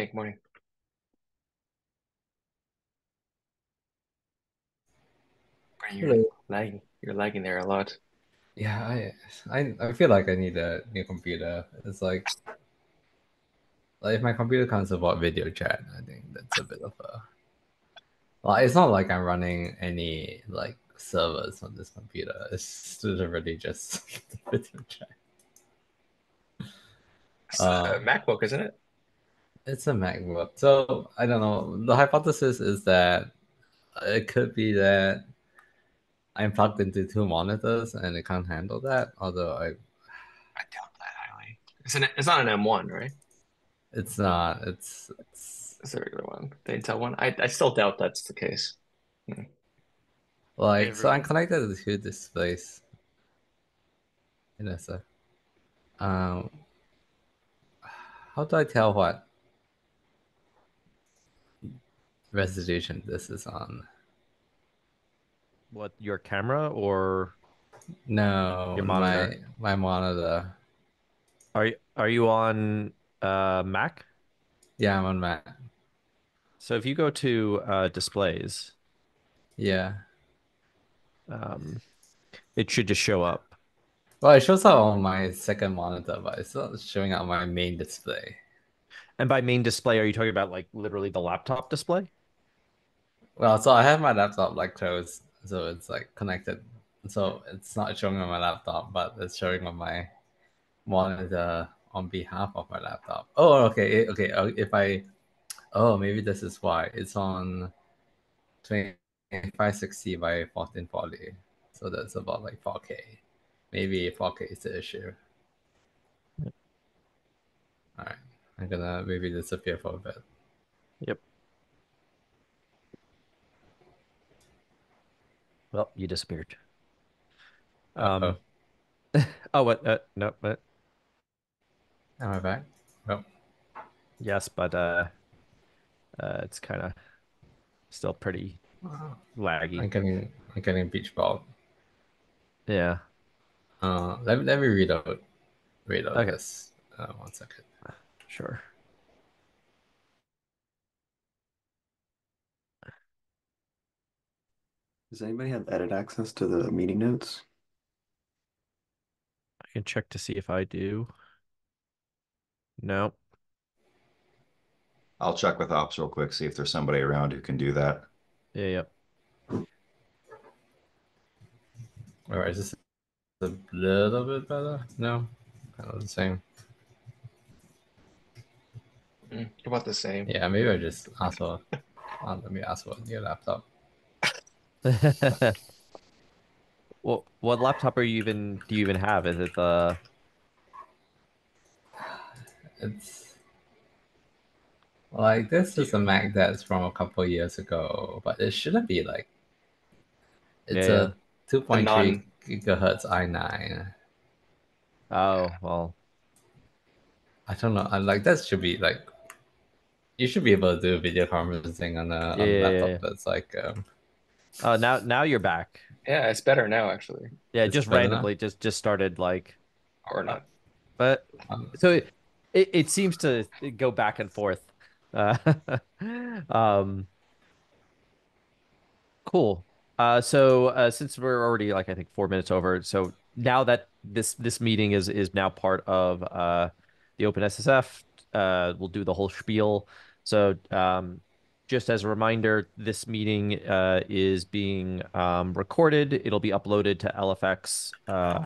Hey, good morning. Brian, you're Hello. lagging. You're lagging there a lot. Yeah, I, I I feel like I need a new computer. It's like like if my computer can't support video chat, I think that's a bit of a like it's not like I'm running any like servers on this computer. It's literally just video chat. It's Uh, a MacBook, isn't it? It's a MacBook. So I don't know. The hypothesis is that it could be that I'm plugged into two monitors and it can't handle that. Although I I doubt that highly. It's an it's not an M1, right? it's not it's it's It's a regular one, the Intel one. I I still doubt that's the case. Like, so I'm connected to two displays. In a sec. Um, how do I tell what resolution this is on? What your camera or No, Your monitor. my my monitor. are you are you on uh Mac? Yeah, I'm on Mac. So if you go to uh displays, Yeah. um it should just show up. Well, it shows up on my second monitor, but it's not showing up on my main display. And by main display, are you talking about like literally the laptop display? Well, so I have my laptop like closed, so it's like connected. So it's not showing on my laptop, but it's showing on my monitor on behalf of my laptop. Oh, okay, okay. uh, If I, oh, maybe this is why it's on 2560 by 1440. So that's about like 4K. Maybe 4K is the issue. All right, I'm gonna maybe disappear for a bit. Yep. Well, you disappeared. Um Uh-oh. oh what uh, no what Am I back? Oh, yes, but uh uh it's kind of still pretty laggy. I'm getting I'm getting beach ball. Yeah. Uh, let, let me reload. Reload Okay. this. Uh, one second. Sure. Does anybody have edit access to the meeting notes? I can check to see if I do. No. I'll check with ops real quick, see if there's somebody around who can do that. Yeah, yep. All right, is this a little bit better? No, kind of the same. Mm, about the same. Yeah, maybe I just ask for. Uh, let me ask for your laptop. What what laptop are you even do you even have? Is it the It's like this is a Mac that's from a couple years ago, but it shouldn't be like. It's Yeah, a two point three gigahertz i9. oh well I don't know. I like that should be like. You should be able to do video conferencing on a, on a laptop yeah. that's like um, oh now now you're back. Yeah, it's better now actually, Yeah, It's just better now? randomly just just started like or not. but um so it, it, it seems to go back and forth. Uh, um cool. Uh so uh since we're already like I think 4 minutes over, so now that this this meeting is is now part of uh the OpenSSF, uh we'll do the whole spiel. So um just as a reminder, this meeting uh is being um recorded. It'll be uploaded to LFX uh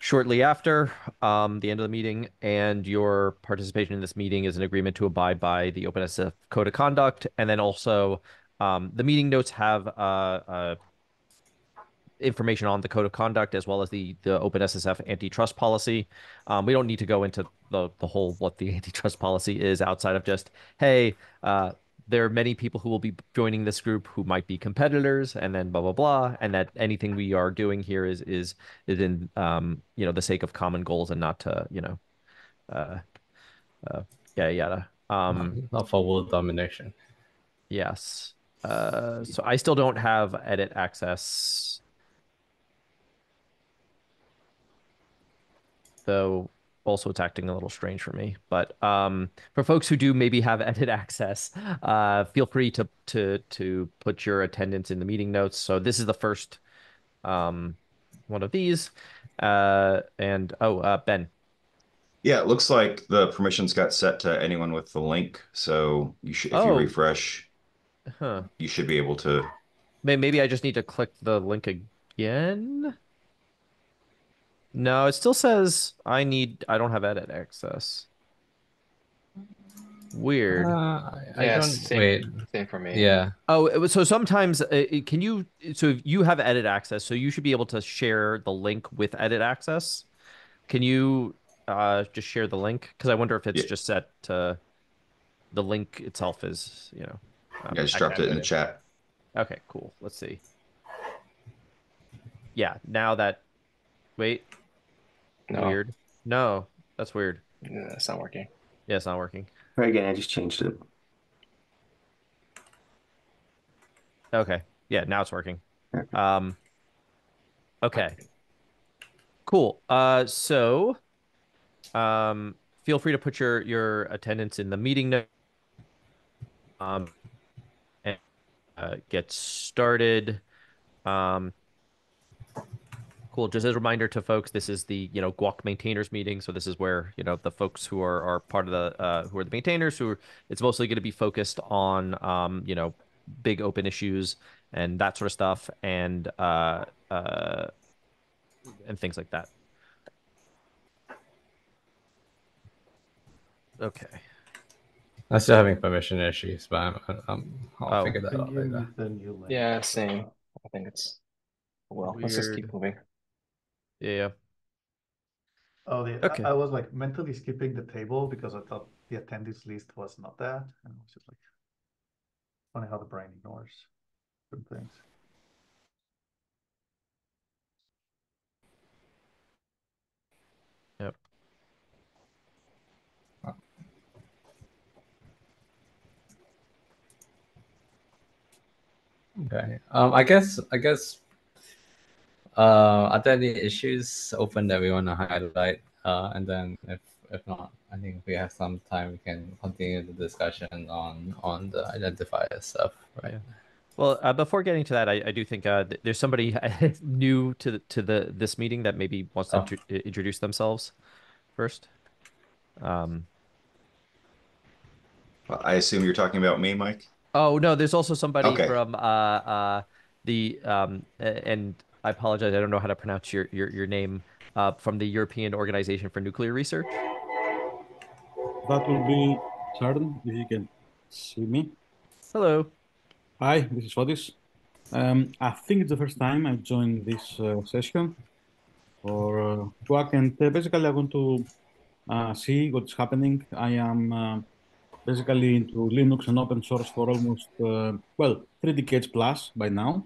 shortly after um, the end of the meeting, and your participation in this meeting is an agreement to abide by the OpenSSF Code of Conduct, and then also um, the meeting notes have uh, uh, information on the Code of Conduct as well as the the OpenSSF antitrust policy. Um, we don't need to go into the the whole what the antitrust policy is outside of just hey. There are many people who will be joining this group who might be competitors and then blah blah blah and that anything we are doing here is is is in um you know the sake of common goals and not to you know uh uh yeah yada. Um not for world domination. yes. Uh so I still don't have edit access. Though also it's acting a little strange for me. But um, for folks who do maybe have edit access, uh, feel free to to to put your attendance in the meeting notes. So this is the first um, one of these. Uh, and oh, uh, Ben. Yeah, it looks like the permissions got set to anyone with the link. So you should, if you Oh. refresh, Huh. you should be able to. Maybe I just need to click the link again. No, it still says I need. I don't have edit access. Weird. Uh, I, I Yeah, don't same, wait. same for me. Yeah. Oh, it was- so sometimes uh, can you? So if you have edit access, so you should be able to share the link with edit access. Can you uh, just share the link? Because I wonder if it's Yeah. just set to the link itself is you know. um, I just dropped it in the chat. Okay, cool. Let's see. Yeah, now that. Wait, No, weird. No, that's weird. no, that's not working. Yeah, it's not working. Try again. I just changed it. Okay. Yeah, now it's working. Um okay. Cool. Uh so um feel free to put your your attendance in the meeting note. Um and uh, get started. Um Cool. Just as a reminder to folks, this is the you know Guac maintainers meeting. So this is where you know the folks who are are part of the uh, who are the maintainers. Who are, it's mostly going to be focused on um you know big open issues and that sort of stuff and uh uh and things like that. Okay. I'm still having permission issues, but I'm, I'm, I'll Oh. figure that out later. with the new link. Yeah, same. I think it's well. Let's just keep moving. Yeah. yeah. Oh, the, Okay. I, I was like mentally skipping the table because I thought the attendees list was not there, and it was just like funny how the brain ignores certain things. Yep. Okay. Um, I guess, I guess, uh, are there any issues open that we want to highlight? Uh, and then if, if not, I think if we have some time, we can continue the discussion on, on the identifier stuff, right? Yeah. Well, uh, before getting to that, I, I do think uh, th- there's somebody new to the, to the this meeting that maybe wants to Oh. intro- introduce themselves first. Um, I assume you're talking about me, Mike. Oh no, there's also somebody Okay. from uh uh the um and I apologize, I don't know how to pronounce your your, your name uh from the European Organization for Nuclear Research. That will be Charles, if you can see me. Hello. Hi, this is Fotis. Um, I think it's the first time I joined this uh, session for uh, Guac, and uh, basically I want to uh, see what's happening. I am uh, basically into Linux and open source for almost, uh, well, three decades plus by now.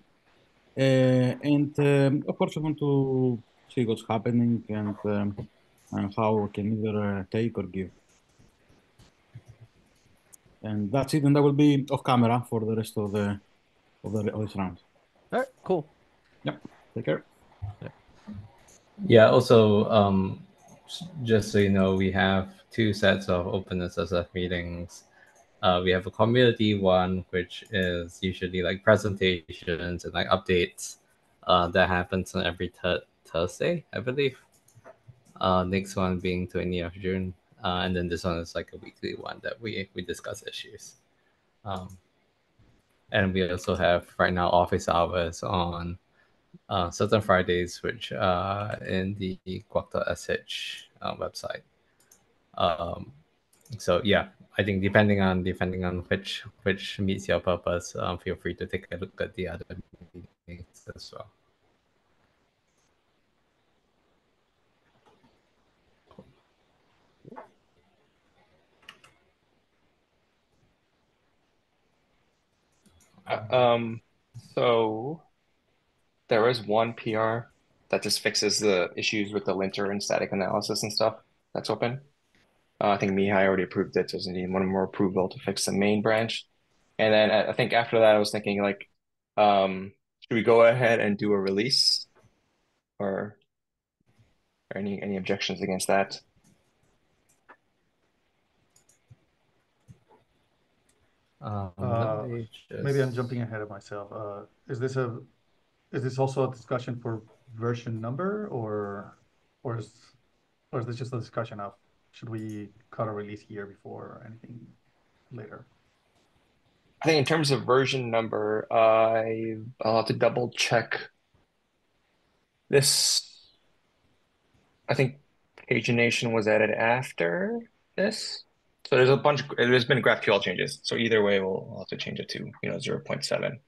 Uh, and um, of course, I want to see what's happening and, um, and how I can either uh, take or give. And that's it. And I will be off camera for the rest of the of the of this round. All right, cool. Yep. Take care. Yeah. Also, um, just so you know, we have two sets of OpenSSF meetings. Uh, we have a community one, which is usually like presentations and like updates. Uh, that happens on every th- Thursday, I believe. Uh, next one being 20th of June, uh, and then this one is like a weekly one that we we discuss issues. Um, and we also have right now office hours on uh, certain Fridays, which uh, in the Guac.sh uh, website. Um, so yeah, I think depending on depending on which which meets your purpose, um, feel free to take a look at the other meetings as well. Uh, um, so there is one PR that just fixes the issues with the linter and static analysis and stuff. That's open. Uh, I think Mihai already approved it, so doesn't need one more approval to fix the main branch. And then I think after that, I was thinking like, um, should we go ahead and do a release, or, or any any objections against that? Uh, just... Maybe I'm jumping ahead of myself. Uh, is this a is this also a discussion for version number, or or is or is this just a discussion of should we cut a release year before or anything later? I think in terms of version number, I I'll have to double check. This, I think, pagination was added after this. So there's a bunch. Of, there's been GraphQL changes. So either way, we'll, have to change it to you know zero point seven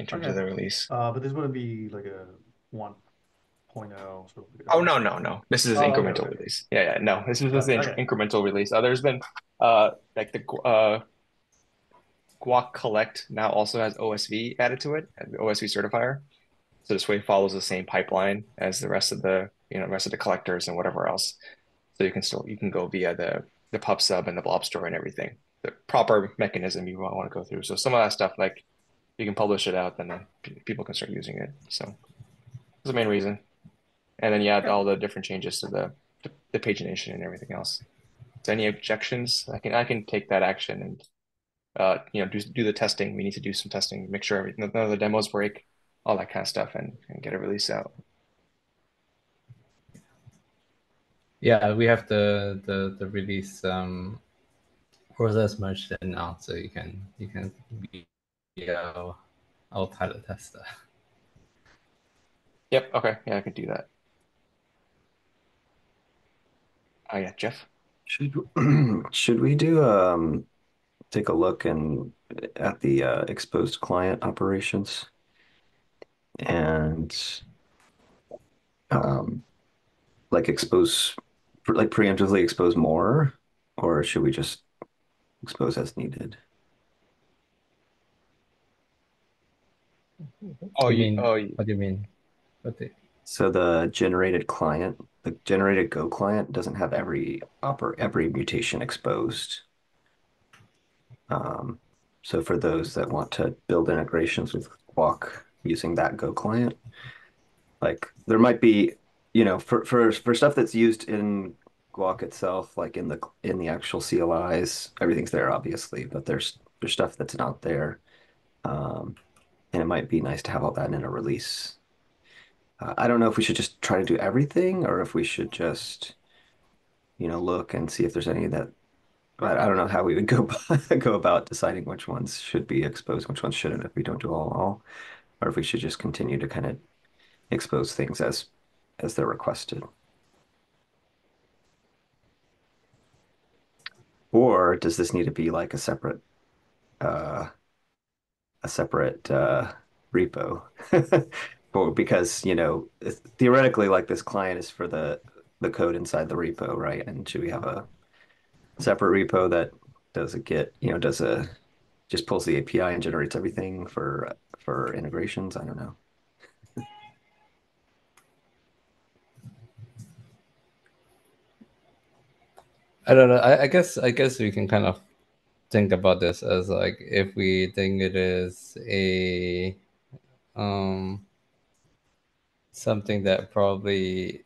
in terms okay. of the release. Uh, but this wouldn't be like a one Oh no, no, no. This is oh, incremental okay. release. Yeah, yeah. No, this is just an okay. incremental release. Uh, there's been uh like the uh Guac Collect now also has OSV added to it, the OSV certifier. So this way follows the same pipeline as the rest of the you know rest of the collectors and whatever else. So you can still you can go via the the pub sub and the blob store and everything. The proper mechanism you want to go through. So some of that stuff like you can publish it out, then uh, people can start using it. So that's the main reason. And then you add all the different changes to the the, the pagination and everything else. So any objections, I can I can take that action and uh you know do do the testing. We need to do some testing, make sure everything none of the demos break, all that kind of stuff, and, and get a release out. Yeah, we have the the the release um process merged in now, so you can you can be our, our pilot tester. Yep. Okay. Yeah, I could do that. Oh yeah, Jeff. Should should we do um take a look and at the uh, exposed client operations and um like expose like preemptively expose more or should we just expose as needed? Oh, you you. mean- Oh, you, What do you mean? What the, So the generated client, the generated Go client doesn't have every oper every mutation exposed. Um, so for those that want to build integrations with Guac using that Go client, like there might be, you know, for for for stuff that's used in Guac itself, like in the in the actual CLIs, everything's there obviously, but there's there's stuff that's not there. Um, and it might be nice to have all that in a release. I don't know if we should just try to do everything or if we should just, you know, look and see if there's any that. I, I don't know how we would go go about deciding which ones should be exposed, which ones shouldn't if we don't do all all, or if we should just continue to kind of expose things as as they're requested. Or does this need to be like a separate uh a separate uh repo? Because, you know, theoretically like this client is for the the code inside the repo, right? And should we have a separate repo that does a git, you know, does a just pulls the API and generates everything for for integrations? I don't know. I don't know. I, I guess I guess we can kind of think about this as like if we think it is a um something that probably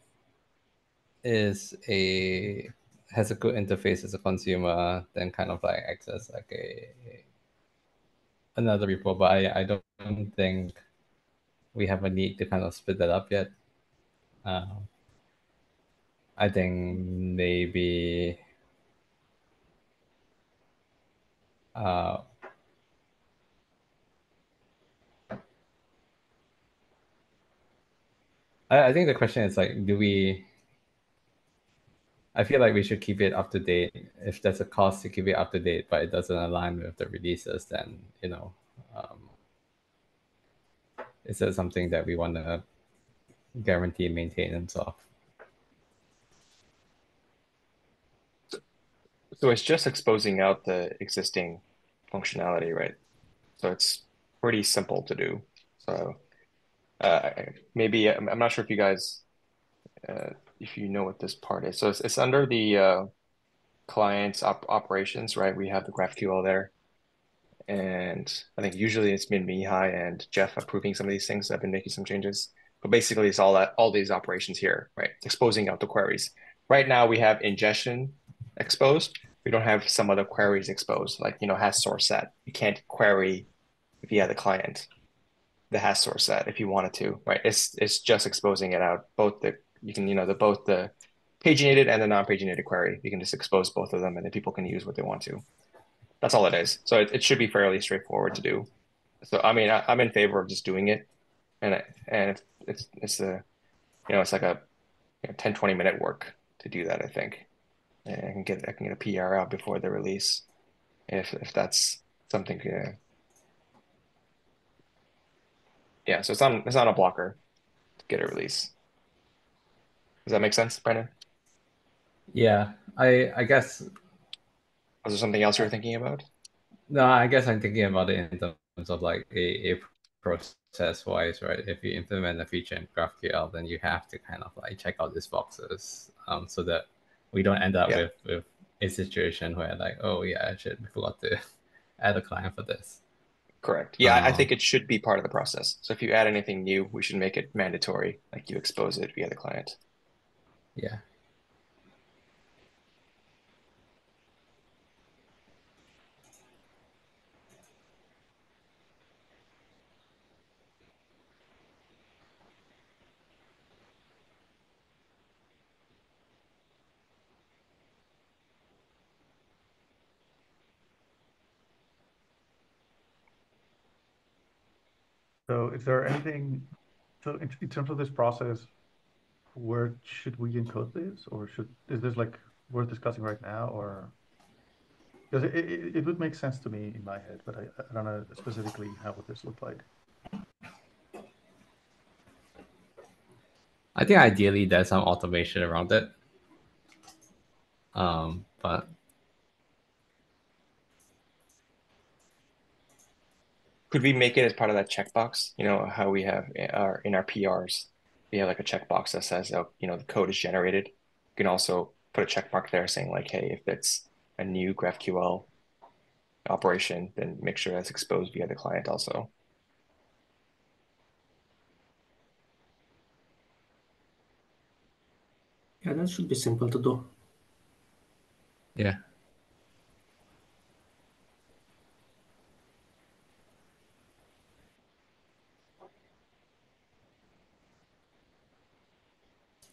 is a has a good interface as a consumer, then kind of like access like a another repo. But I, I don't think we have a need to kind of split that up yet. Um, I think maybe uh, I, I think the question is like, do we? I feel like we should keep it up to date. If there's a cost to keep it up to date, but it doesn't align with the releases, then you know, um, is that something that we want to guarantee maintenance of? So it's just exposing out the existing functionality, right? So it's pretty simple to do. So uh, maybe I'm, I'm not sure if you guys, uh, if you know what this part is. So it's, it's under the uh, client's op operations, right? We have the GraphQL there. And I think usually it's been Mihai and Jeff approving some of these things. I've been making some changes. But basically it's all that all these operations here, right? Exposing out the queries. Right now we have ingestion exposed, we don't have some other queries exposed, like you know has source set. You can't query via the client the has source set if you wanted to, right? It's it's just exposing it out. Both the you can you know the both the paginated and the non-paginated query. You can just expose both of them, and then people can use what they want to. That's all it is. So it, it should be fairly straightforward to do. So I mean, I, am in favor of just doing it, and and it's it's a you know it's like a you know, 10 20 minute work to do that. I think, and I can get I can get a PR out before the release, if if that's something. Uh, yeah, so it's not it's not a blocker to get a release. Does that make sense, Brendan? Yeah, I I guess. Was there something else you were thinking about? No, I guess I'm thinking about it in terms of like a, a process wise, right? If you implement a feature in GraphQL, then you have to kind of like check out these boxes, um, so that we don't end up yeah. with with a situation where like, oh yeah, I should forgot to add a client for this. Correct. Yeah, I think um, it should be part of the process. So if you add anything new, we should make it mandatory, like you expose it via the client. Yeah. So is there anything, so in, in terms of this process, where should we encode this or should, is this like worth discussing right now or? Because it, it, it would make sense to me in my head, but I, I don't know specifically how would this look like. I think ideally there's some automation around it. Um, but could we make it as part of that checkbox? You know how we have uh, our in our PRs, we have like a checkbox that says, oh, you know, the code is generated. You can also put a check mark there saying like, hey, if it's a new GraphQL operation, then make sure that's exposed via the client also. Yeah, that should be simple to do. Yeah.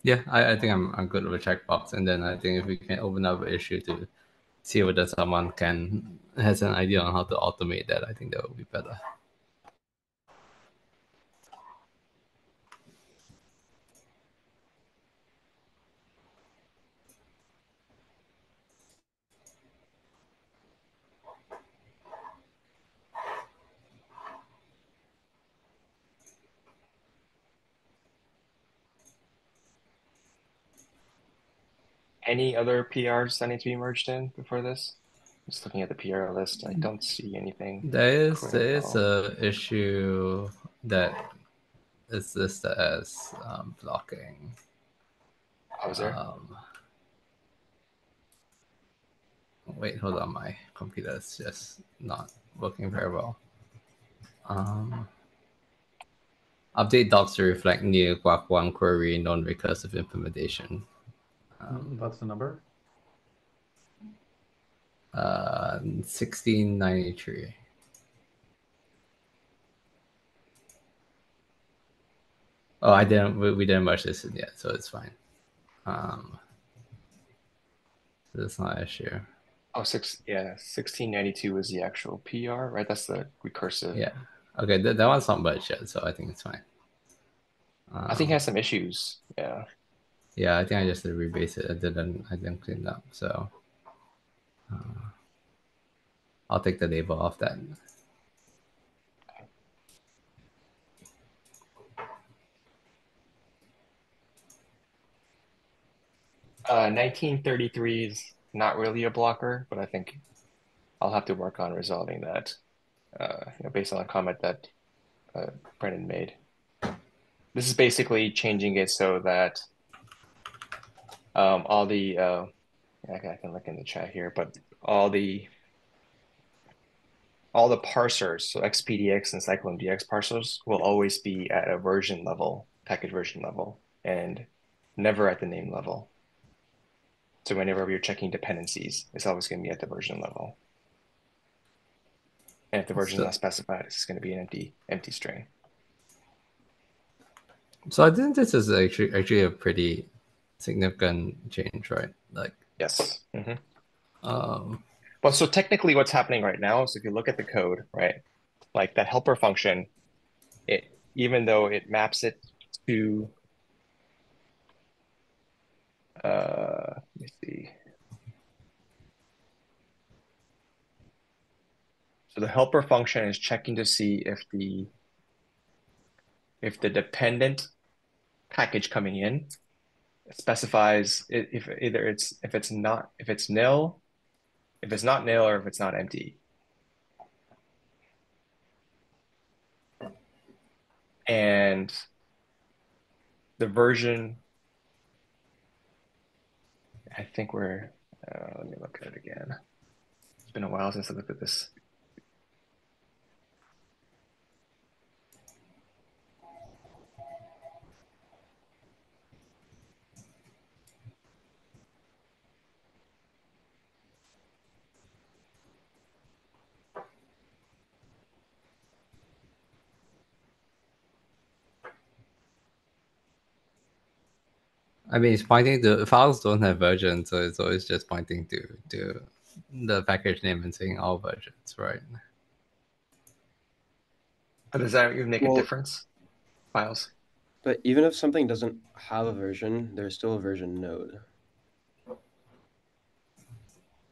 Yeah, I, I think I'm I'm good with a checkbox, and then I think if we can open up an issue to see whether someone can has an idea on how to automate that, I think that would be better. Any other PRs that need to be merged in before this? Just looking at the PR list, I don't see anything. There is there is a issue that is listed as um, blocking. Oh, is there? Um, wait, hold on, my computer is just not working very well. Um, update docs to reflect new guacone query non-recursive implementation. Um, That's the number. Uh, sixteen ninety three. Oh, I didn't. We, we didn't merge this in yet, so it's fine. Um, so that's not an issue. Oh, six. Yeah, sixteen ninety two is the actual PR, right? That's the recursive. Yeah. Okay, that, that one's not merged yet, so I think it's fine. Um, I think it has some issues. Yeah. Yeah, I think I just did rebase it. I didn't. I didn't clean up. So uh, I'll take the label off that. Uh, 1933 is not really a blocker, but I think I'll have to work on resolving that uh, you know, based on a comment that uh, Brendan made. This is basically changing it so that um, all the uh, I can look in the chat here, but all the all the parsers, so SPDX and CycloneDX parsers will always be at a version level, package version level, and never at the name level. So whenever you're checking dependencies, it's always going to be at the version level. And if the version is So- not specified, it's going to be an empty empty string. So I think this is actually actually a pretty significant change, right? Like, Yes. hmm um, Well, so technically what's happening right now is if you look at the code, right, like that helper function, it even though it maps it to uh let me see. So the helper function is checking to see if the if the dependent package coming in specifies if either it's if it's not if it's nil if it's not nil or if it's not empty. And the version, I think we're, uh, let me look at it again. It's been a while since I looked at this. I mean, it's pointing to files don't have versions, so it's always just pointing to to the package name and saying all versions, right? But does that even make Well- a difference? Files. But even if something doesn't have a version, there's still a version node.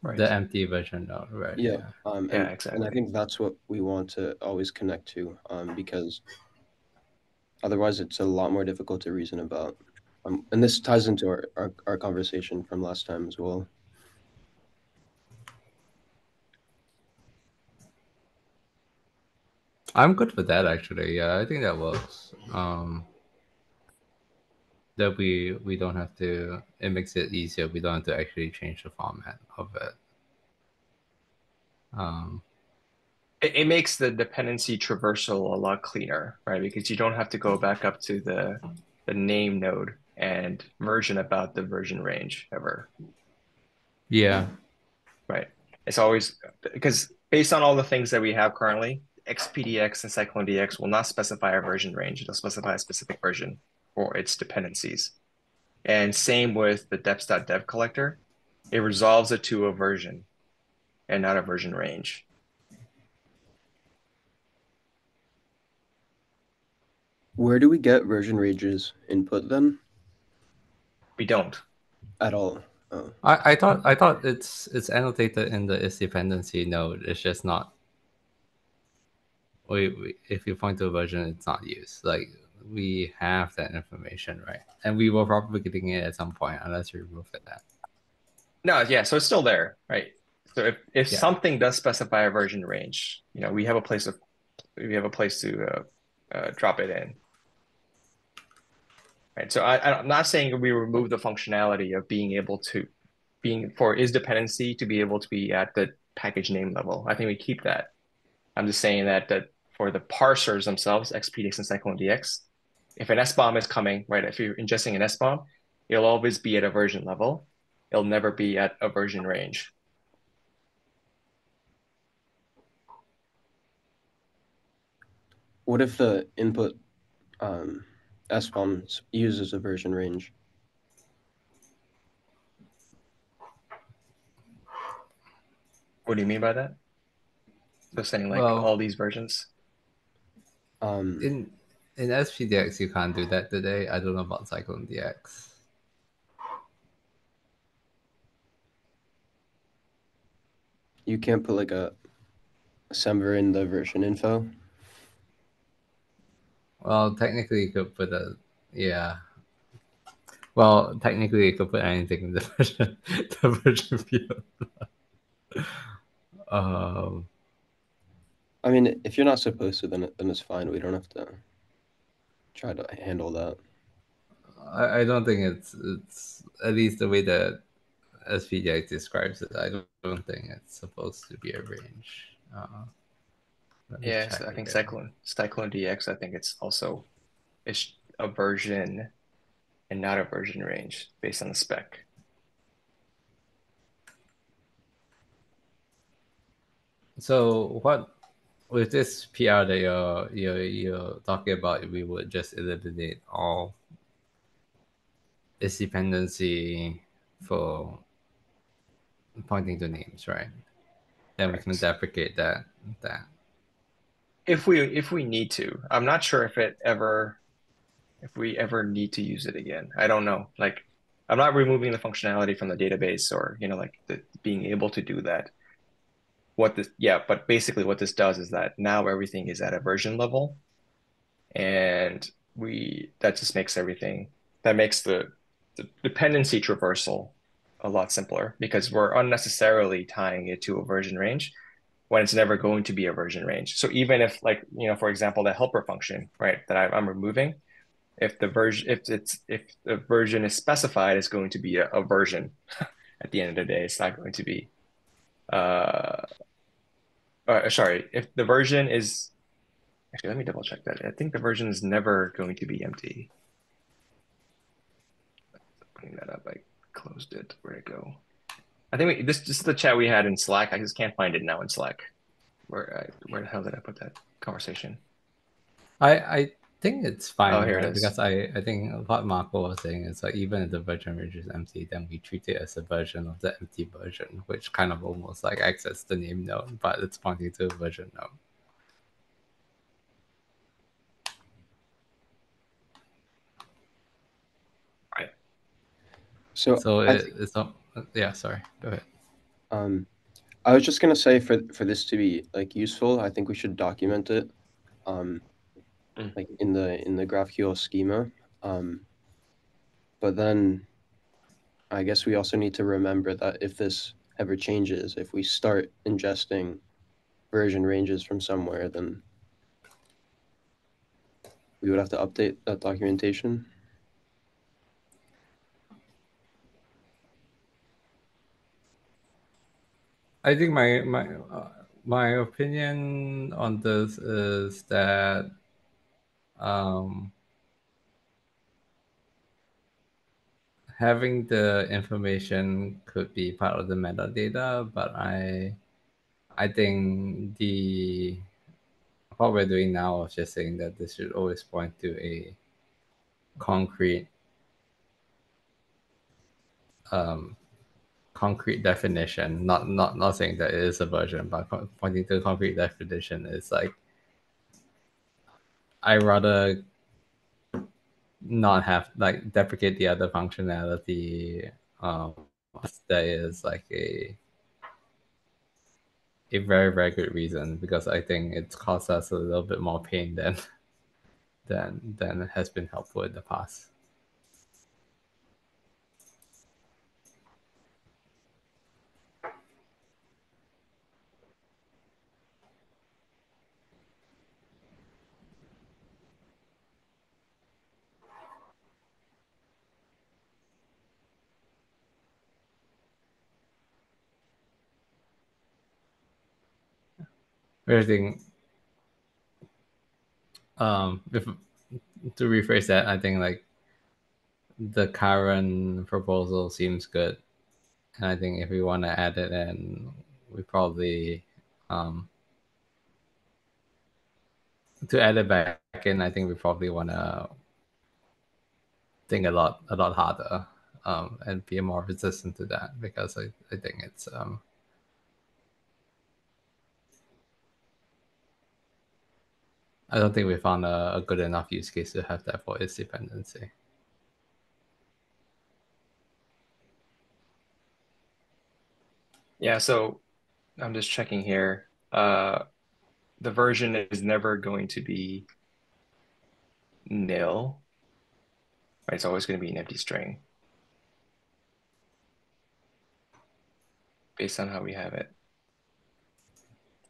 Right. The empty version, no, right? Yeah. Um, Yeah, and, exactly. And I think that's what we want to always connect to, um, because otherwise it's a lot more difficult to reason about. Um, and this ties into our, our, our conversation from last time as well. I'm good with that actually. Yeah, I think that works. Um, that we we don't have to. It makes it easier. We don't have to actually change the format of it. Um, It, it makes the dependency traversal a lot cleaner, right? Because you don't have to go back up to the the name node and version about the version range ever, yeah, right? It's always because based on all the things that we have currently, SPDX and CycloneDX will not specify a version range. It'll specify a specific version for its dependencies. And same with the deps.dev collector. It resolves it to a version and not a version range. Where do we get version ranges input then? We don't. At all? Oh. I, I thought I thought it's it's annotated in the is dependency node. It's just not. We, we if you point to a version, it's not used. Like we have that information, right? And we were probably getting it at some point, unless you remove it. That No, yeah, so it's still there, right? So if, if Yeah. something does specify a version range, you know, we have a place of we have a place to uh, uh, drop it in. Right. So I, I'm not saying we remove the functionality of being able to being for is dependency to be able to be at the package name level. I think we keep that. I'm just saying that that for the parsers themselves, SPDX and CycloneDX, if an SBOM is coming, right, if you're ingesting an SBOM, it'll always be at a version level. It'll never be at a version range. What if the input um, SBOM uses a version range? What do you mean by that? So saying like Well- all these versions? Um, in in SPDX you can't do that today. I don't know about CycloneDX. you can't put like a semver in the version info. Well, technically you could put a yeah. Well, technically you could put anything in the version the version field. um I mean, if you're not supposed to, then then it's fine. We don't have to try to handle that. I, I don't think it's it's at least the way that SPDX describes it. I don't, don't think it's supposed to be a range. Uh, yeah, so I think Cyclone CycloneDX. I think it's also it's a version and not a version range based on the spec. So what with this PR that you're you're, you're talking about, we would just eliminate all is dependency for pointing to names, right? Then we can deprecate that that if we if we need to, I'm not sure if it ever if we ever need to use it again. I don't know. Like I'm not removing the functionality from the database or you know like the, being able to do that. What this yeah, but basically what this does is that now everything is at a version level, and we that just makes everything that makes the, the dependency traversal a lot simpler because we're unnecessarily tying it to a version range when it's never going to be a version range. So even if like, you know, for example, the helper function, right, that I'm removing, if the version, if it's, if the version is specified, it's going to be a, a version at the end of the day. It's not going to be, uh, uh, sorry, if the version is, actually, let me double check that. I think the version is never going to be empty. Putting that up, I closed it. Where'd it go? I think we, this, this is the chat we had in Slack. I just can't find it now in Slack. Where uh, where the hell did I put that conversation? I I think it's fine Oh, here right? is. because I I think what Marco was saying is like even if the version range is empty, then we treat it as a version of the empty version, which kind of almost like acts as the name node, but it's pointing to a version node. So, So it, thi- it's not. Yeah, sorry. Go ahead. um, I was just gonna say for for this to be like useful, I think we should document it, um, Mm. like in the in the GraphQL schema. Um, but then, I guess we also need to remember that if this ever changes, if we start ingesting version ranges from somewhere, then we would have to update that documentation. I think my my uh, my opinion on this is that um, having the information could be part of the metadata, but I I think the what we're doing now is just saying that this should always point to a concrete um, concrete definition. Not not not saying that it is a version, but pointing to a concrete definition is like I rather not have like deprecate the other functionality um that is like a a very very good reason because I think it's caused us a little bit more pain than than than has been helpful in the past. Think um if to rephrase that, I think like the current proposal seems good. And I think if we want to add it in, we probably um to add it back in, I think we probably want to think a lot a lot harder um and be more resistant to that because I, I think it's um I don't think we found a, a good enough use case to have that for is dependency. Yeah, so I'm just checking here. Uh, the version is never going to be nil. Right, it's always going to be an empty string based on how we have it.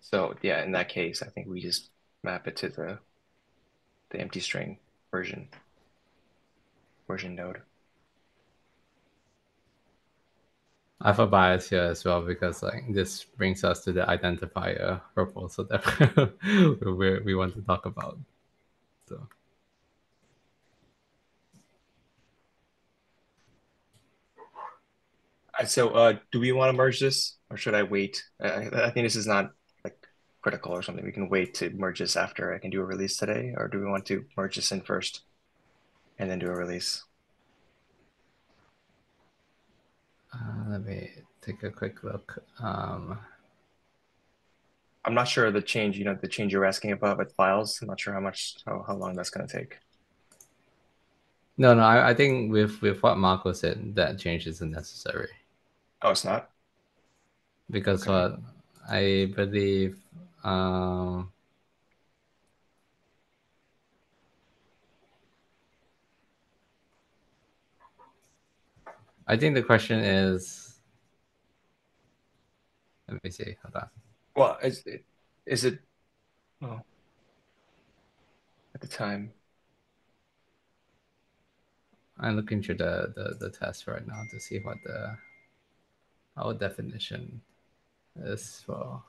So yeah, in that case, I think we just map it to the the empty string version version node. I have a bias here as well because like this brings us to the identifier proposal that we we want to talk about. So Uh, So uh, do we want to merge this or should I wait? I, I think this is not critical or something, we can wait to merge this after I can do a release today, or do we want to merge this in first and then do a release? Uh, let me take a quick look. Um, I'm not sure the change, you know, the change you're asking about with files. I'm not sure how much, how, how long that's going to take. no, no, I, I think with with what Marco said, that change isn't necessary Oh, it's not? because Okay. what I believe. Um, I think the question is. Let me see. Hold on. Well, is it, is it, well, at the time, I'm looking through the, the, the test right now to see what the our definition is for.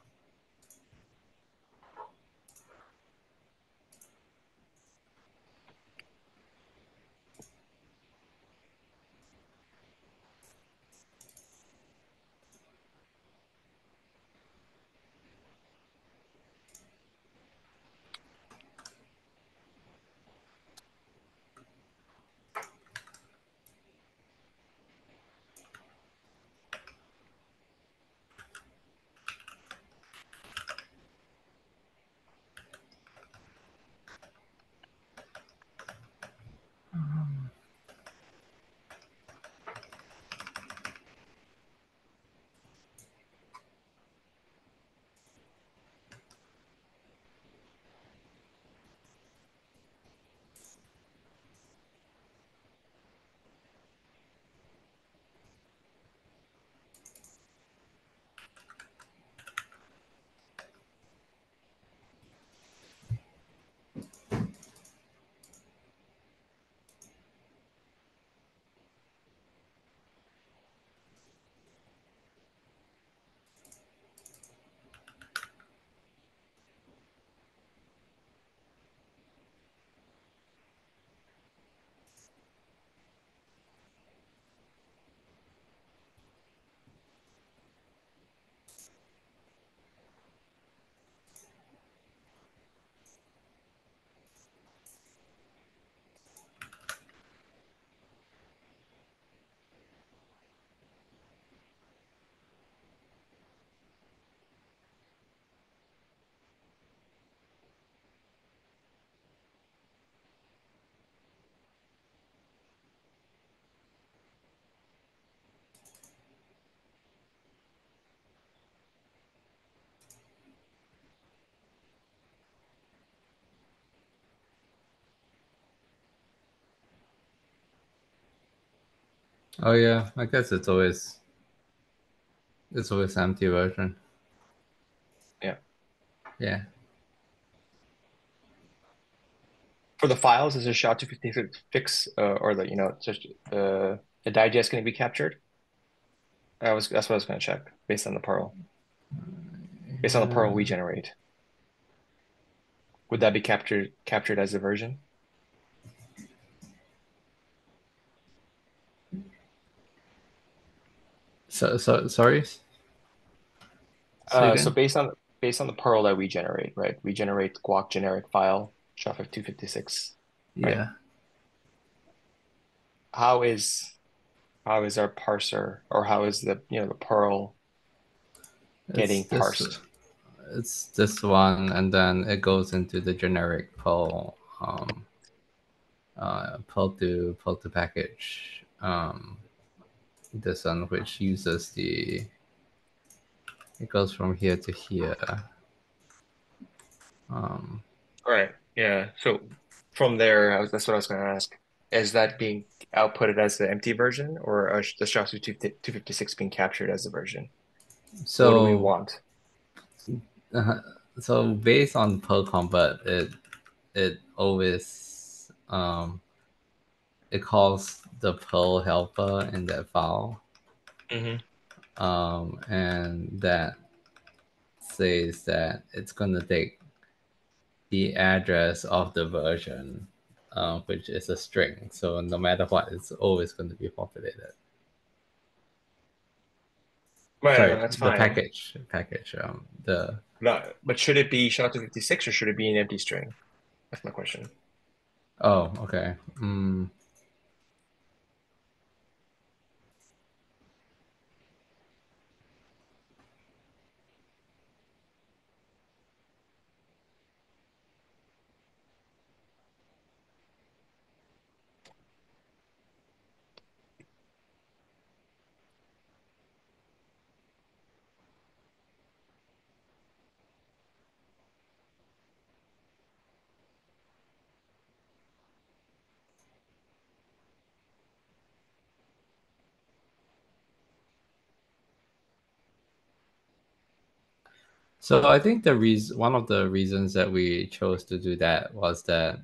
Oh yeah, I guess it's always it's always empty version. Yeah. Yeah. for the files, is a SHA-256 fix, uh, or the, you know, just, uh, the digest going to be captured? I was, that's what I was going to check based on the purl. Based on the purl we generate. Would that be captured, captured as a version? So so sorry. Uh, so based on based on the purl that we generate, right? We generate guac generic file SHA-256. right. yeah. How is how is our parser or how is the you know the purl getting It's this- parsed? It's this one, and then it goes into the generic purl, um, uh, purl to purl to package. Um, this one, which uses the, it goes from here to here. Um, Right. Yeah. So from there, I was, that's what I was going to ask. Is that being outputted as the empty version, or the SHA-256 being captured as the version? so what do we want? Uh, so based on purl convert, it it always um it calls the purl helper in that file, Mm-hmm. um, and that says that it's gonna take the address of the version, um, which is a string. So no matter what, it's always going to be populated. Right, Sorry, no, that's the fine. package, package. Um, the No, but should it be SHA-256 or should it be an empty string? That's my question. oh, okay. Mm, So I think the reason, one of the reasons that we chose to do that was that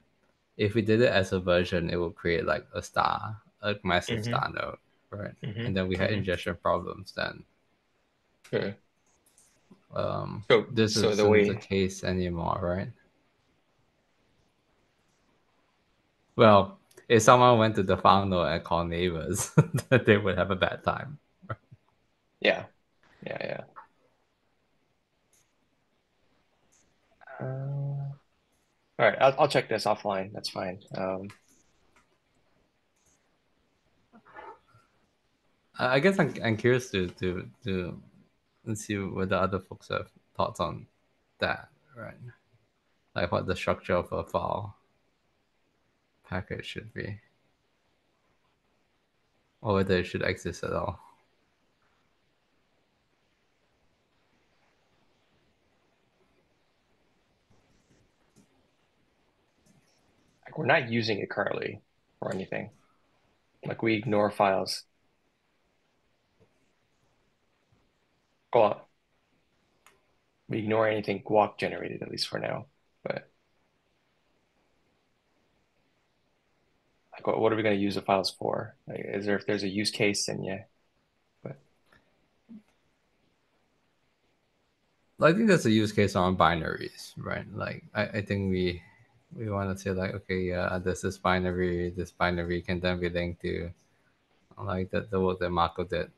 if we did it as a version, it would create like a star, a massive Mhm. star node, right? Mhm, And then we had mhm. ingestion problems. Then Okay. um, So, this so isn't the way the case anymore, right? Well, if someone went to the file node and called neighbors, they would have a bad time. Yeah, yeah, yeah. Uh, all right, I'll I'll check this offline. That's fine. Um, I guess I'm, I'm curious to to to see whether other folks have thoughts on that, right? Like what the structure of a file package should be, or whether it should exist at all. Like we're not using it currently or anything. Like we ignore files. On. We ignore anything guac generated, at least for now. But like, what, what are we going to use the files for? Like, is there if there's a use case, then yeah. But I think that's a use case on binaries, right? Like I, I think we we want to say like, okay, yeah, this is binary, this binary can then be linked to like the, the work that Marco did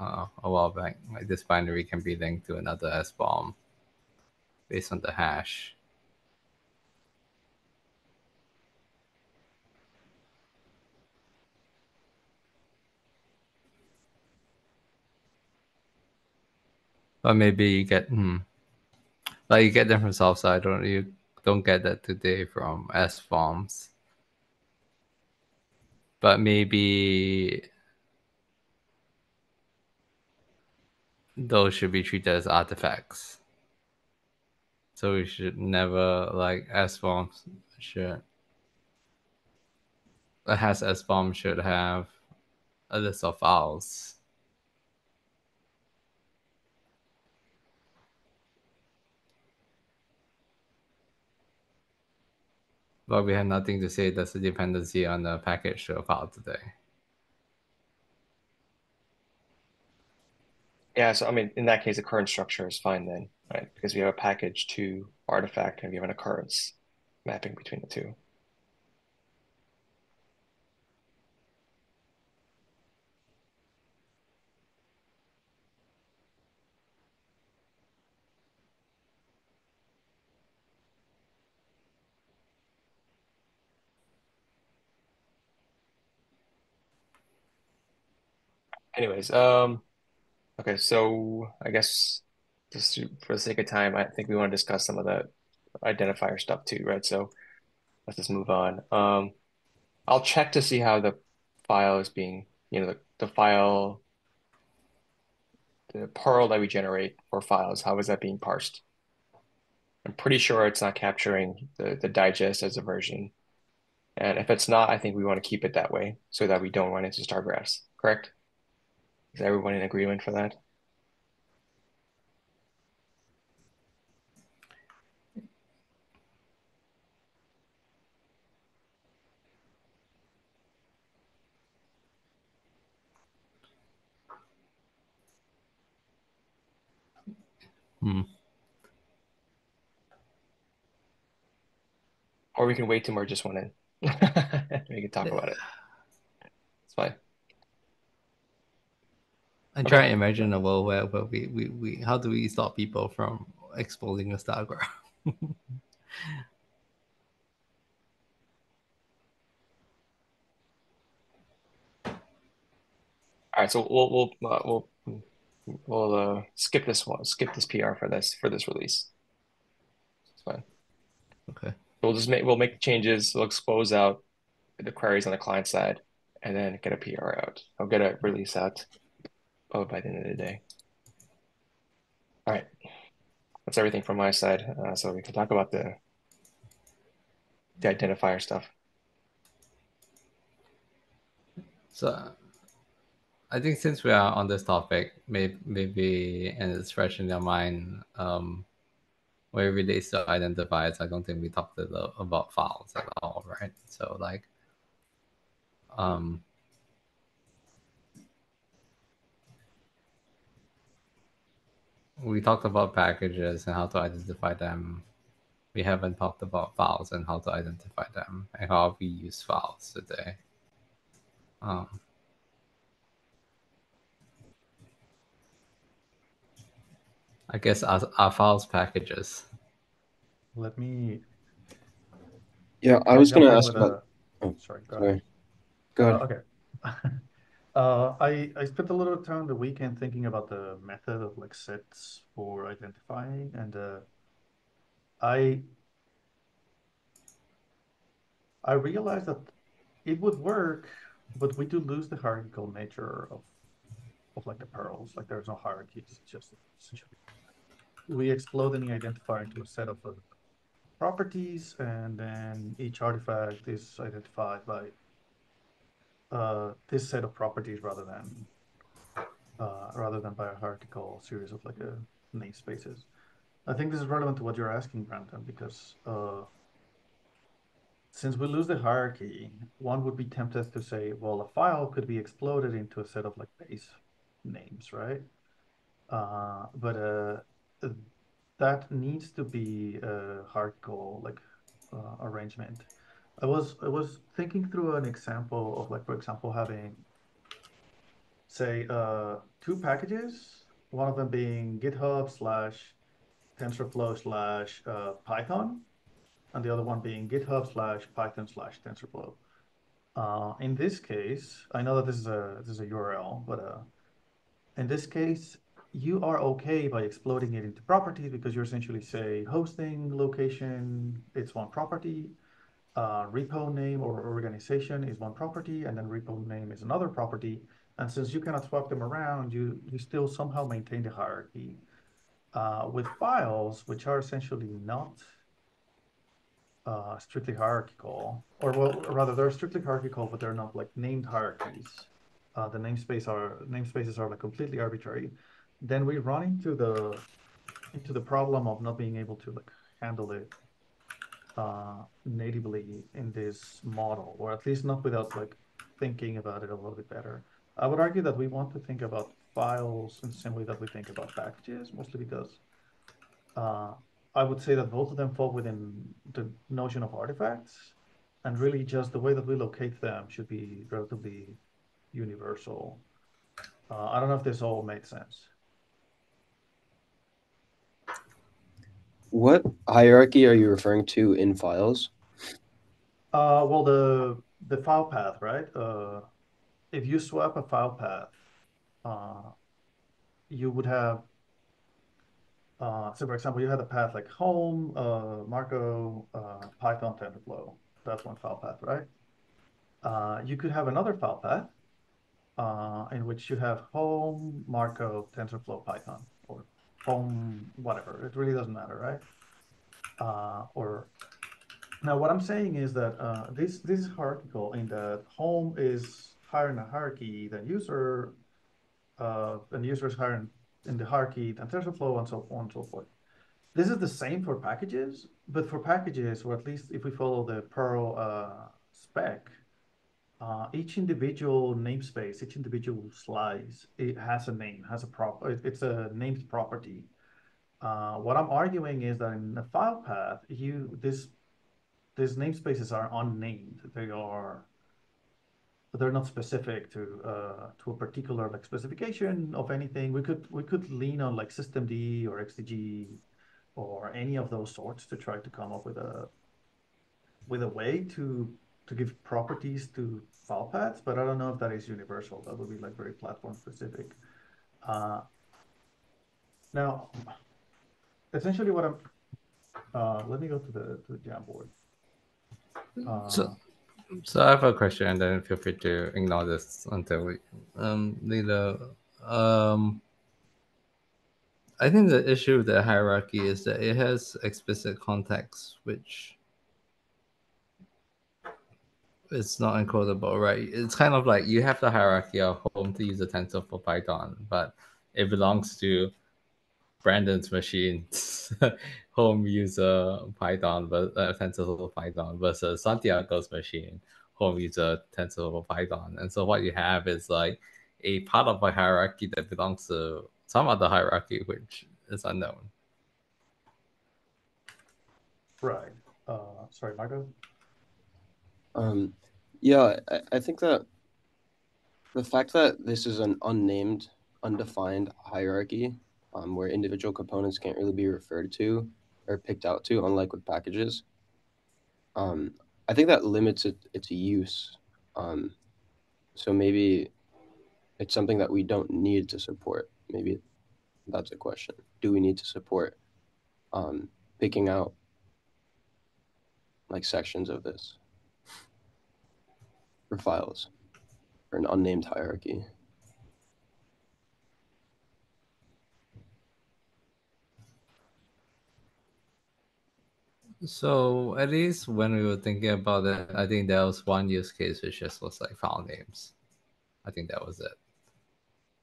uh, a while back. Like this binary can be linked to another SBOM based on the hash. But maybe you get hmm, like you get them from Southside, don't you? Don't get that today from S forms. But maybe those should be treated as artifacts. So we should never like SBOMs should has SBOM should have a list of files. But we have nothing to say that's a dependency on the package to file today. Yeah, so I mean, in that case, the current structure is fine then, right? Because we have a package to artifact and we have an occurrence mapping between the two. Anyways, um, okay, so I guess just for the sake of time, I think we want to discuss some of the identifier stuff too, right? So let's just move on. Um, I'll check to see how the file is being, you know, the, the file, the purl that we generate for files, how is that being parsed? I'm pretty sure it's not capturing the, the digest as a version. And if it's not, I think we want to keep it that way so that we don't run into stargraphs, correct? Is everyone in agreement for that? Hmm. Or we can wait till merge just one in. We can talk about it. It's fine. I try to imagine a world where, where we, we, we how do we stop people from exposing the Stargraph? All right, so we'll we'll uh, we'll we'll uh, skip this one, skip this PR for this for this release. It's fine. okay. We'll just make we'll make the changes. We'll expose out the queries on the client side, and then get a PR out. I'll get a release out by the end of the day. All right, that's everything from my side. Uh, so we can talk about the the identifier stuff. So I think since we are on this topic, maybe, maybe and it's fresh in your mind, um, where it relates to identifiers, I don't think we talked about files at all, right? So like, um, we talked about packages and how to identify them. We haven't talked about files and how to identify them and how we use files today. Um, I guess our, our files packages. Let me. Yeah, I was gonna ask with about. a- oh, Sorry, go ahead. Go ahead. Uh, okay. Uh, I I spent a little time the weekend thinking about the method of like sets for identifying, and uh, I I realized that it would work, but we do lose the hierarchical nature of of like the purls. Like there's no hierarchies. It's just we explode any identifier into a set of uh, properties, and then each artifact is identified by uh, this set of properties rather than uh, rather than by a hierarchical series of like a namespaces. I think this is relevant to what you're asking, Brandon, because uh, since we lose the hierarchy, one would be tempted to say, well, a file could be exploded into a set of like base names, right? Uh, but uh, that needs to be a hierarchical like uh, arrangement. I was I was thinking through an example of like for example having say uh, two packages, one of them being GitHub slash TensorFlow slash uh, Python, and the other one being GitHub slash Python slash TensorFlow. Uh, in this case, I know that this is a this is a URL, but uh, in this case, you are okay by exploding it into properties because you're essentially say hosting location, it's one property, uh, repo name or organization is one property, and then repo name is another property. And since you cannot swap them around, you, you still somehow maintain the hierarchy. Uh, with files, which are essentially not uh, strictly hierarchical, or well, rather they're strictly hierarchical, but they're not like named hierarchies. Uh, the namespace are namespaces are like completely arbitrary. Then we run into the into the problem of not being able to like handle it uh, natively in this model, or at least not without like thinking about it a little bit better. I would argue that we want to think about files in the same way that we think about packages, mostly because uh, I would say that both of them fall within the notion of artifacts, and really just the way that we locate them should be relatively universal. Uh, I don't know if this all made sense. What hierarchy are you referring to in files? Uh, well, the the file path, right? Uh, if you swap a file path, uh, you would have. Uh, so, for example, you had a path like home, uh, Marco, uh, Python, TensorFlow. That's one file path, right? Uh, you could have another file path uh, in which you have home, Marco, TensorFlow, Python, or home, whatever. It really doesn't matter, right? Uh, or now, what I'm saying is that uh, this this is hierarchical in that home is higher in the hierarchy than user, uh, and user is higher in, in the hierarchy than TensorFlow, and so on and so forth. This is the same for packages, but for packages, or at least if we follow the purl uh, spec, uh, each individual namespace, each individual slice, it has a name, has a prop. It's a named property. Uh, what I'm arguing is that in the file path, you this these namespaces are unnamed. They are they're not specific to uh, to a particular like specification of anything. We could we could lean on like systemd or XDG or any of those sorts to try to come up with a with a way to to give properties to file paths, but I don't know if that is universal. That would be like very platform specific. Uh, now, essentially, what I'm uh, let me go to the to the Jamboard. Uh, So, so I have a question, and then feel free to ignore this until we um Lila. Um, I think the issue with the hierarchy is that it has explicit context, which it's not encodable, right? It's kind of like you have the hierarchy of home to use a TensorFlow Python, but it belongs to Brandon's machine, home user Python, but uh, TensorFlow Python versus Santiago's machine, home user TensorFlow Python. And so what you have is like a part of a hierarchy that belongs to some other hierarchy, which is unknown. right. Uh, sorry, Marco. Um, yeah, I, I think that the fact that this is an unnamed, undefined hierarchy, um, where individual components can't really be referred to or picked out to, unlike with packages, um, I think that limits it, its use. Um, so maybe it's something that we don't need to support. Maybe that's a question. Do we need to support um, picking out like sections of this? For files or an unnamed hierarchy. So at least when we were thinking about it, I think there was one use case which just was like file names. I think that was it.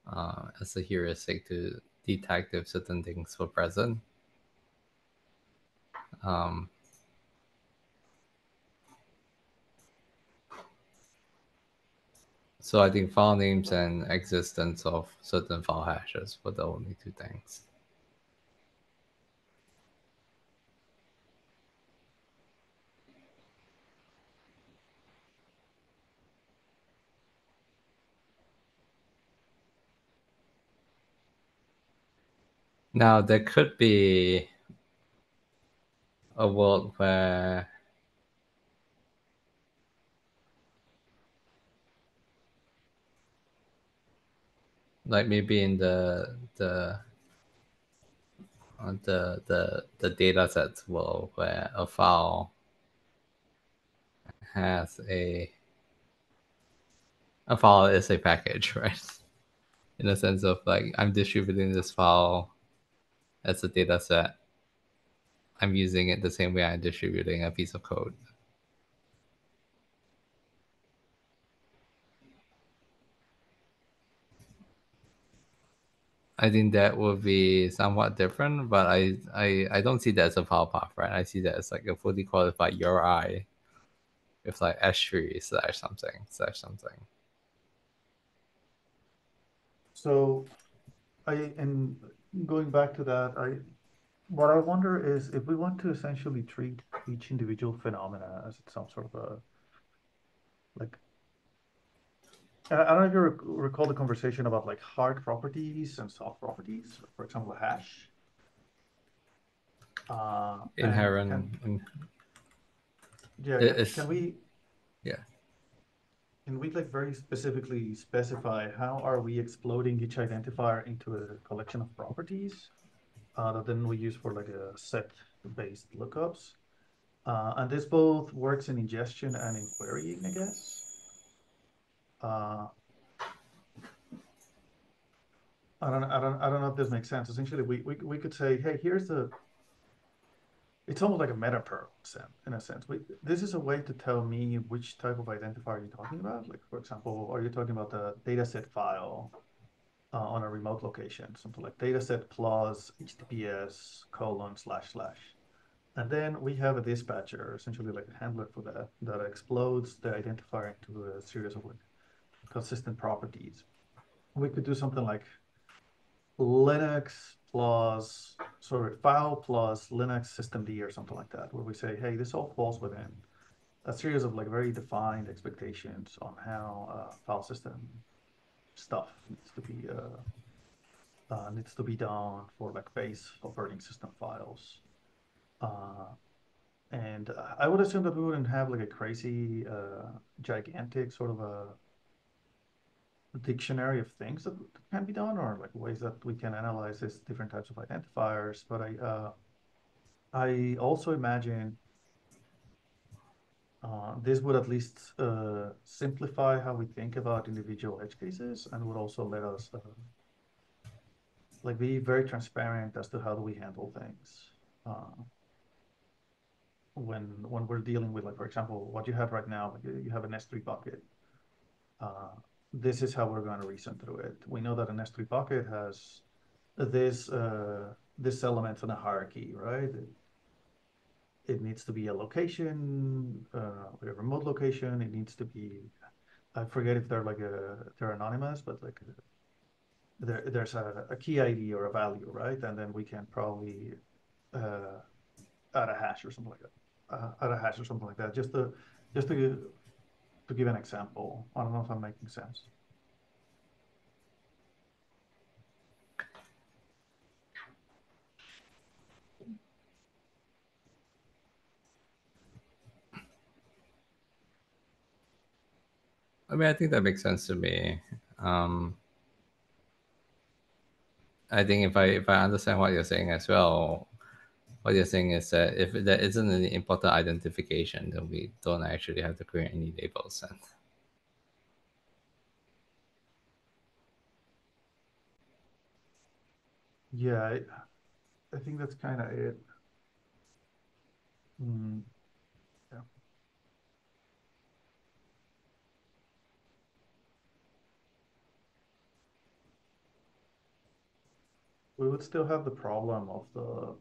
Uh, as a heuristic to detect if certain things were present. Um, so I think file names and existence of certain file hashes were the only two things. Now there could be a world where like maybe in the the on the the the data sets world where a file has a a file is a package, right? In the sense of like I'm distributing this file as a data set. I'm using it the same way I'm distributing a piece of code. I think that would be somewhat different, but I, I I don't see that as a power path, right? I see that as like a fully qualified URI with like s3 slash something slash something. So, I and going back to that, I what I wonder is if we want to essentially treat each individual phenomena as some sort of a like I I don't know if you rec- recall the conversation about like hard properties and soft properties, for example, a hash. Uh, and Inherent. can- in- Yeah, can, can we? yeah. Can we like very specifically specify how are we exploding each identifier into a collection of properties uh, that then we use for like a set-based lookups? Uh, and this both works in ingestion and in querying, I guess. Uh, I don't, I don't, I don't know if this makes sense. Essentially, we, we, we could say, hey, here's the it's almost like a meta sen- in a sense. We, this is a way to tell me which type of identifier you're talking about. Like, for example, are you talking about the dataset file uh, on a remote location? Something like dataset plus HTTPS colon slash slash. And then we have a dispatcher, essentially like a handler for that, that explodes the identifier into a series of like consistent properties. We could do something like Linux plus sorry file plus Linux systemd or something like that, where we say, hey, this all falls within a series of like very defined expectations on how uh, file system stuff needs to be uh, uh, needs to be done for like base operating system files. Uh, and I would assume that we wouldn't have like a crazy, uh, gigantic sort of a dictionary of things that can be done, or like ways that we can analyze these different types of identifiers. But I, uh, I also imagine uh, this would at least uh, simplify how we think about individual edge cases, and would also let us uh, like be very transparent as to how do we handle things uh, when when we're dealing with like for example what you have right now like you have an S3 bucket. This is how we're going to reason through it. We know that an S3 bucket has this uh, this element in a hierarchy, right? It, needs to be a location, uh, a remote location. It needs to be, I forget if they're like a, they're anonymous, but like there, there's a, a key ID or a value, right? And then we can probably uh, add a hash or something like that, uh, add a hash or something like that, just to, just to, to give an example. I don't know if I'm making sense. I mean, I think that makes sense to me. Um, I think if I if I understand what you're saying as well, what you're saying is that if there isn't any important identification, then we don't actually have to create any labels. And Yeah, I, I think that's kind of it. Mm, yeah. We would still have the problem of the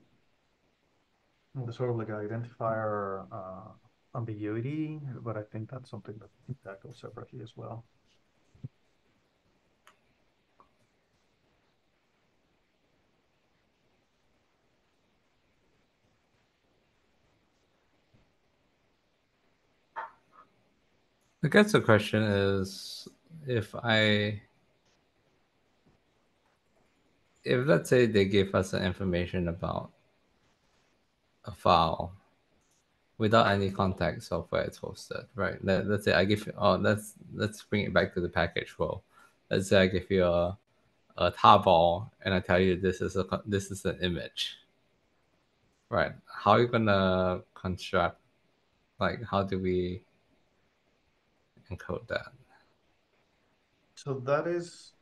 the sort of like identifier uh, ambiguity, but I think that's something that we tackle separately as well. I guess the question is if I if let's say they give us information about a file without any context of where it's hosted, right? Let, let's say I give you, oh, let's let's bring it back to the package flow. Let's say I give you a a tarball and I tell you this is a this is an image, right? How are you gonna construct? Like, how do we encode that? So that is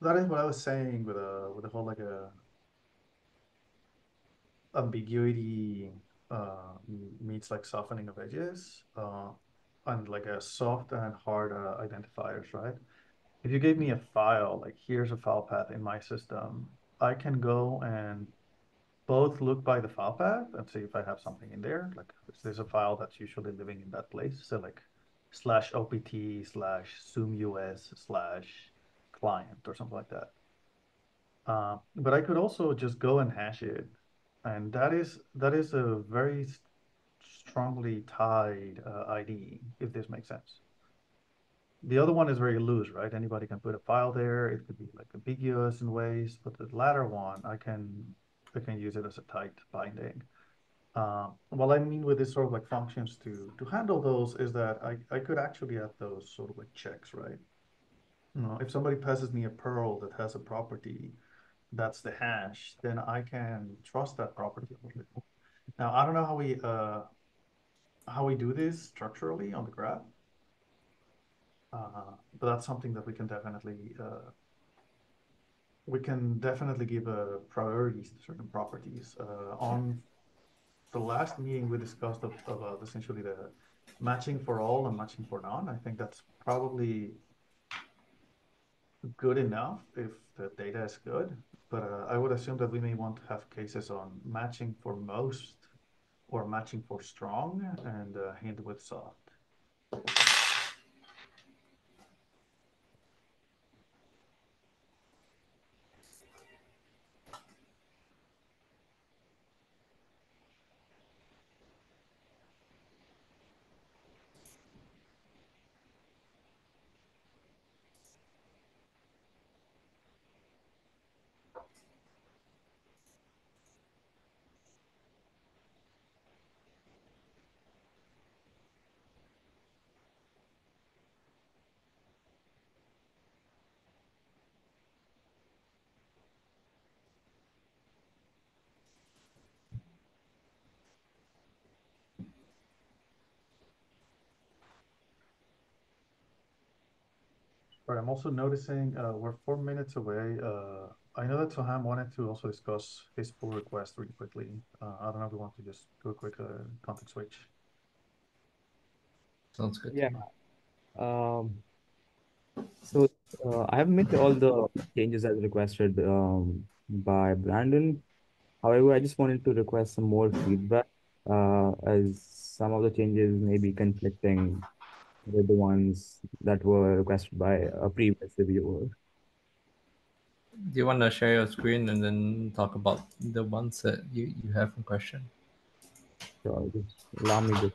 that is what I was saying with a with the whole like a ambiguity uh, meets like softening of edges uh, and like a soft and hard uh, identifiers, right? If you gave me a file, like here's a file path in my system, I can go and both look by the file path and see if I have something in there. Like this a file that's usually living in that place? So like slash opt slash zoom us slash client or something like that. Uh, but I could also just go and hash it, and that is that is a very strongly tied uh, ID, if this makes sense. The other one is very loose, right? Anybody can put a file there. It could be like ambiguous in ways, but the latter one, I can I can use it as a tight binding. Uh, what I mean with this sort of like functions to to handle those is that I, I could actually add those sort of like checks, right? You know, if somebody passes me a purl that has a property that's the hash, then I can trust that property. Now, I don't know how we uh how we do this structurally on the graph. Uh, but that's something that we can definitely uh, we can definitely give a priorities to certain properties. Uh, on the last meeting, we discussed of, of uh, essentially the matching for all and matching for none. I think that's probably good enough if the data is good. But uh, I would assume that we may want to have cases on matching for most or matching for strong and uh, hint with soft. But I'm also noticing uh, we're four minutes away. Uh, I know that Soham wanted to also discuss his pull request really quickly. Uh, I don't know if we want to just do a quick uh, context switch. Sounds good. Yeah. Um, so uh, I have made all the changes as requested um, by Brandon. However, I just wanted to request some more feedback uh, as some of the changes may be conflicting with the ones that were requested by a previous reviewer. Do you want to share your screen and then talk about the ones that you, you have in question? So just allow me to.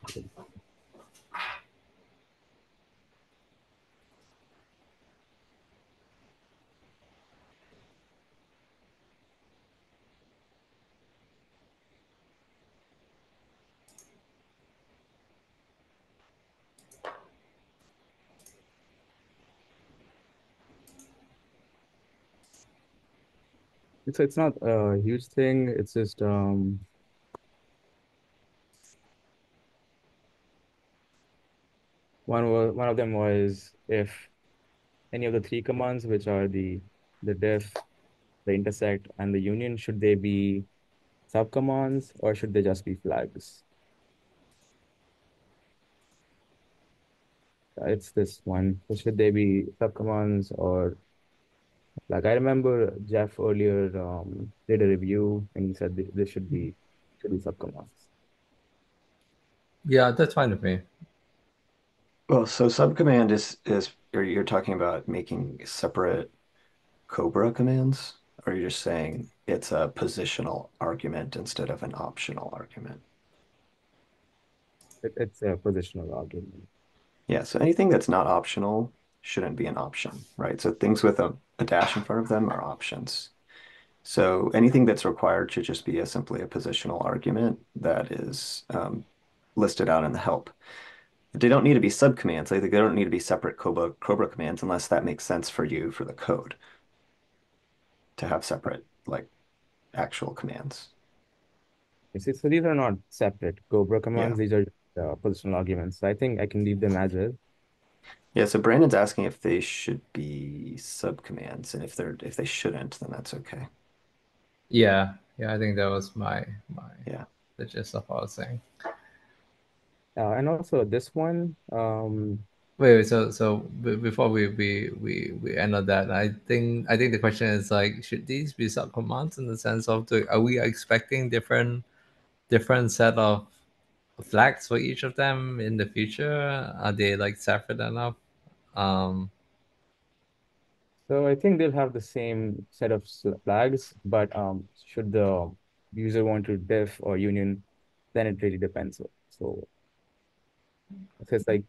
It's it's not a huge thing. It's just um one one of them was if any of the three commands, which are the the diff, the intersect, and the union, should they be subcommands or should they just be flags? It's this one. So should they be subcommands or like I remember Jeff earlier um, did a review and he said th- this should be should be subcommands. Yeah, that's fine with me. Well, so subcommand is is you're, you're talking about making separate Cobra commands, or you're just saying it's a positional argument instead of an optional argument? It, it's a positional argument. Yeah, so anything that's not optional shouldn't be an option, right? So things with a, a dash in front of them are options. So anything that's required should just be a, simply a positional argument that is um, listed out in the help. They don't need to be subcommands. Like they don't need to be separate Cobra, Cobra commands unless that makes sense for you for the code to have separate like actual commands. You see, so these are not separate Cobra commands. These are uh, positional arguments. So I think I can leave them as is. Yeah, so Brandon's asking if they should be subcommands, and if they're if they shouldn't, then that's okay. Yeah, yeah, I think that was my my Yeah. the gist of what I was saying. Uh, and also this one, um, Wait, wait, so so b- before we we we we end on that, I think I think the question is like, should these be subcommands in the sense of the, are we expecting different different set of flags for each of them in the future? Are they like separate enough? Um, so I think they'll have the same set of flags, but um, should the user want to diff or union, then it really depends. So it's like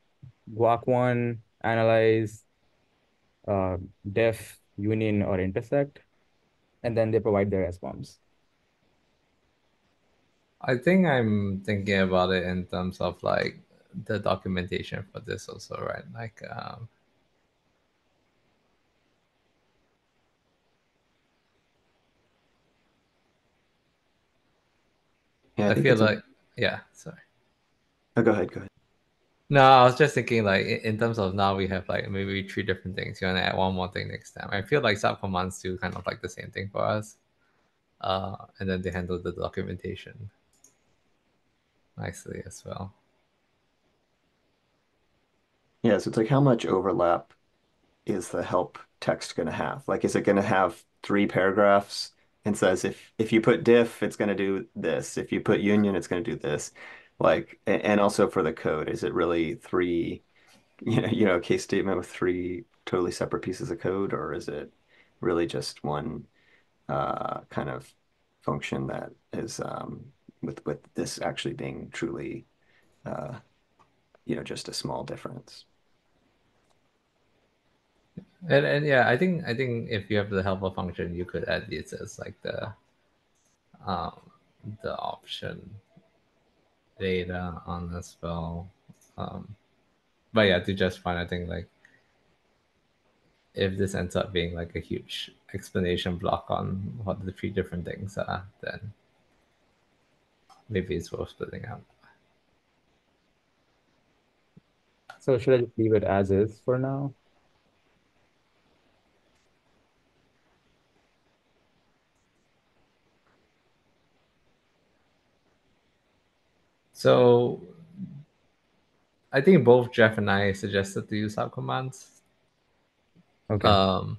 guacone, analyze, uh, def, union, or intersect, and then they provide their response. I think I'm thinking about it in terms of like the documentation for this also, right? Like, um, Yeah, I think feel it's a- like, yeah, sorry. Oh, go ahead, go ahead. No, I was just thinking like in in terms of now we have like maybe three different things. You want to add one more thing next time. I feel like subcommands do kind of like the same thing for us. Uh, and then they handle the documentation nicely as well. Yeah, so it's like how much overlap is the help text going to have? Like, is it going to have three paragraphs and says if if you put diff, it's going to do this. If you put union, it's going to do this. Like, and also for the code, is it really three, you know, you know, case statement with three totally separate pieces of code, or is it really just one uh, kind of function that is um, with with this actually being truly, uh, you know, just a small difference? And and yeah, I think I think if you have the helper function, you could add this as like the um the option data on as well. Um, but yeah, to just find I think like if this ends up being like a huge explanation block on what the three different things are, then Maybe it's worth splitting up. So should I just leave it as is for now? So I think both Jeff and I suggested to use subcommands. Okay. Um,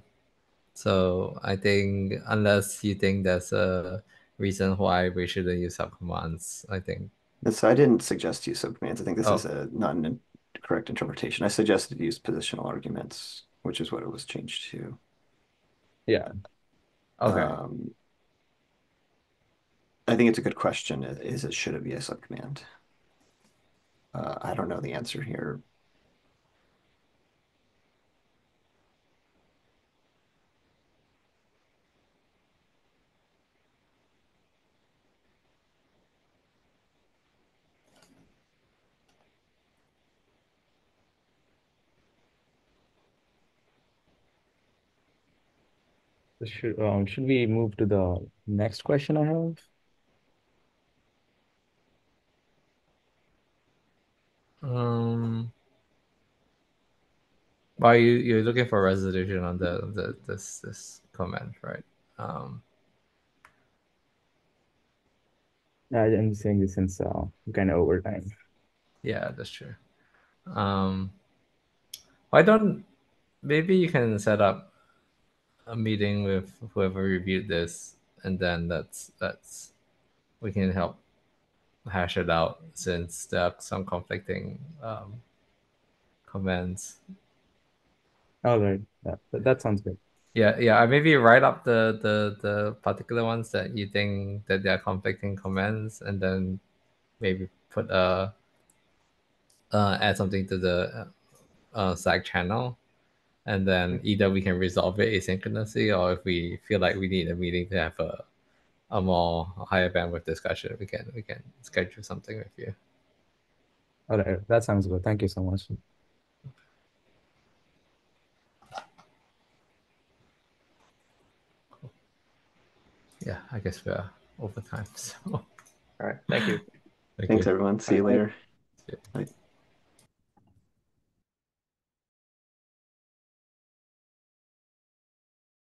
so I think unless you think there's a reason why we shouldn't use subcommands, I think So I didn't suggest use subcommands. I think this Oh. is a not an correct interpretation. I suggested use positional arguments, which is what it was changed to. yeah. okay. Um, I think it's a good question. Is it should it be a subcommand? Uh, I don't know the answer here. Should um should we move to the next question I have? Um, why you you're looking for resolution on the the this this comment, right? Um, I'm saying this since uh kind of over time. yeah, that's true. Um, why don't maybe you can set up a meeting with whoever reviewed this, and then that's that's we can help hash it out since there are some conflicting um, comments. All right. Yeah, that, that sounds good. Yeah, yeah. I maybe write up the the the particular ones that you think that they are conflicting comments, and then maybe put a uh, add something to the uh, Slack channel, and then mm. either we can resolve it asynchronously, or if we feel like we need a meeting to have a a more higher bandwidth discussion, we can we can schedule something with you. All right. That sounds good. Thank you so much. Yeah, I guess we're over time. So All right. Thank you. thank Thanks, you. everyone. See you later. Yeah. Bye.